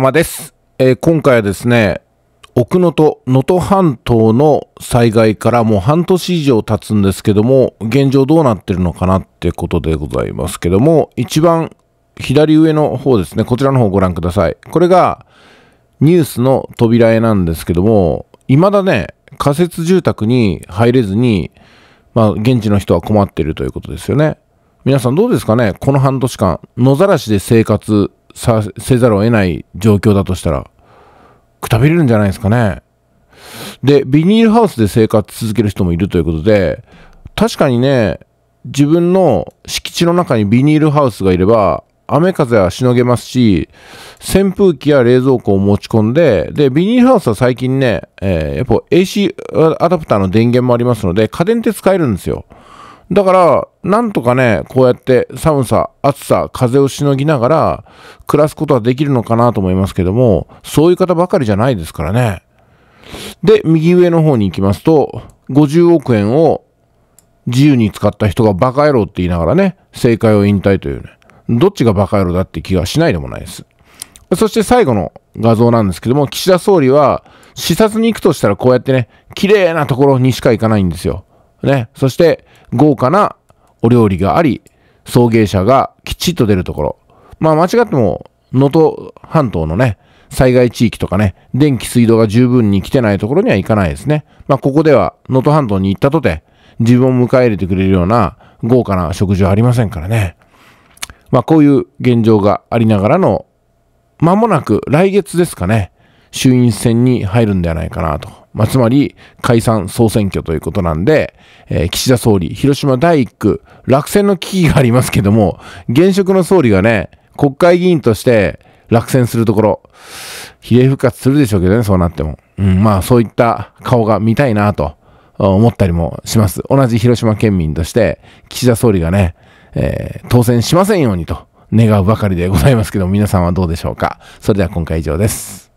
山です、えー、今回はですね、奥能登、能登半島の災害からもう半年以上経つんですけども、現状どうなってるのかなってことでございますけども、一番左上の方ですね、こちらの方をご覧ください。これがニュースの扉絵なんですけども、未だね、仮設住宅に入れずに、まあ、現地の人は困っているということですよね。皆さんどうですかねこの半年間、野ざらしで生活させざるを得ない状況だとしたら、くたびれるんじゃないですかね。で、ビニールハウスで生活続ける人もいるということで、確かにね、自分の敷地の中にビニールハウスがいれば、雨風はしのげますし、扇風機や冷蔵庫を持ち込んで、で、ビニールハウスは最近ね、えー、やっぱ AC アダプターの電源もありますので、家電って使えるんですよ。だから、なんとかね、こうやって寒さ、暑さ、風をしのぎながら暮らすことはできるのかなと思いますけども、そういう方ばかりじゃないですからね。で、右上の方に行きますと、50億円を自由に使った人がバカ野郎って言いながらね、政界を引退というね。どっちがバカ野郎だって気がしないでもないです。そして最後の画像なんですけども、岸田総理は視察に行くとしたらこうやってね、綺麗なところにしか行かないんですよ。ね。そして豪華なお料理があり、送迎車がきちっと出るところ。まあ間違っても、能登半島のね、災害地域とかね、電気水道が十分に来てないところには行かないですね。まあここでは能登半島に行ったとて、自分を迎え入れてくれるような豪華な食事はありませんからね。まあこういう現状がありながらの、間もなく来月ですかね、衆院選に入るんではないかなと。まあ、つまり解散総選挙ということなんで、えー、岸田総理、広島第1区、落選の危機がありますけども、現職の総理がね、国会議員として落選するところ、比例復活するでしょうけどね、そうなっても。うん、まあそういった顔が見たいなと思ったりもします。同じ広島県民として、岸田総理がね、えー、当選しませんようにと願うばかりでございますけど、皆さんはどうでしょうか。それでは今回以上です。